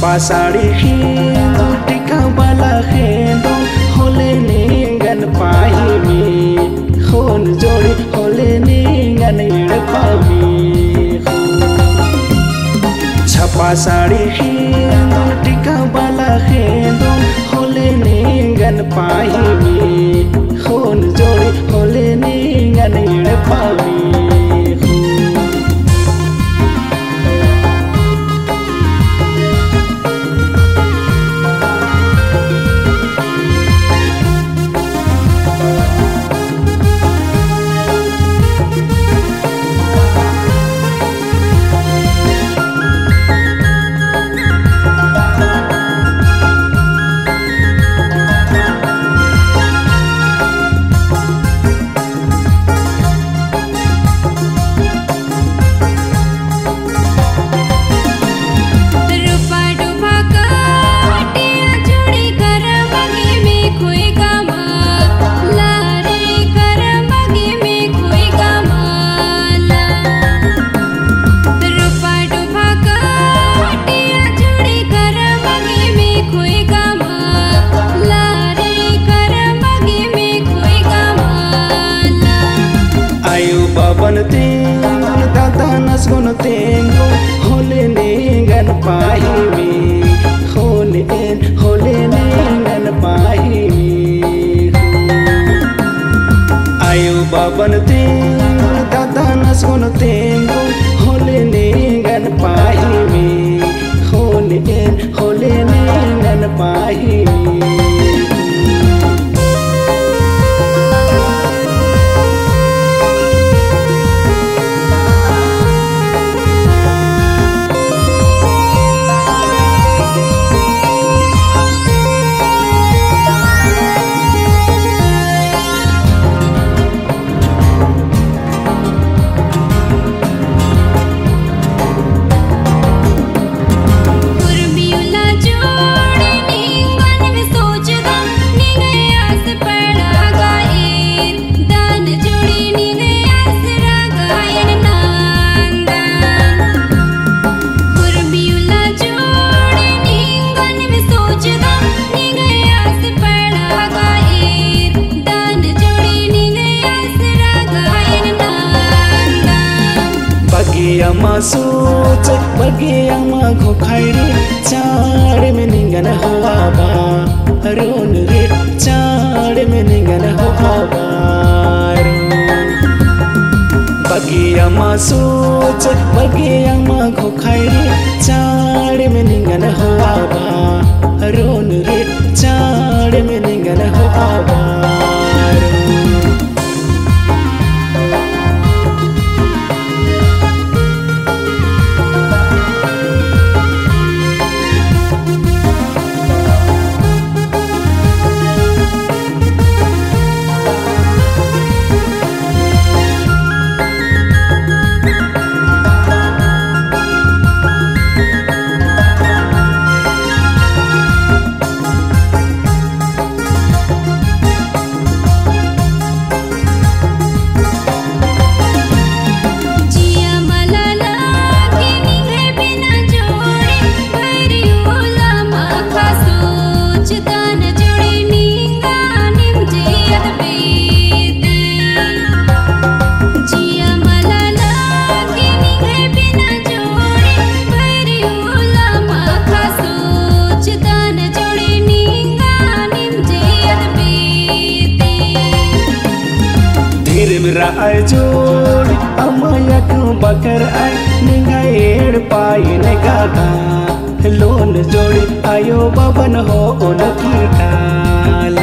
pasari hindu tika bala hindu hole ningan pahimi khon jori hole ningan irpami chapa sari hindu tika bala hindu hole ningan pahimi khon jori hole ningan irpami rasgo no tengo holene gan pai me holen holene gan pai me ayo baba no tengo tata nasgo no tengo holene gan pai me holen holene gan pai me ama sucak bagi ama ko khairi chaad mein ningan ho aba arun re chaad mein ningan ho aba bagi ama sucak Ribra ajul amaya tu bakar ay ningair pai nekata lon jodi ayo baban ho onakital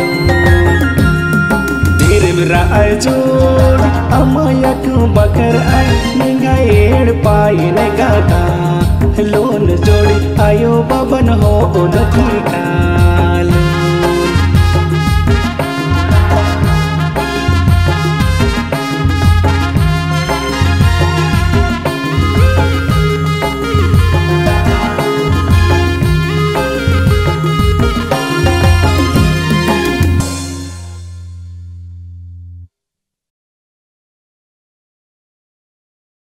Ribra ajul amaya tu bakar ay ningair pai nekata lon jodi ayo baban ho onakital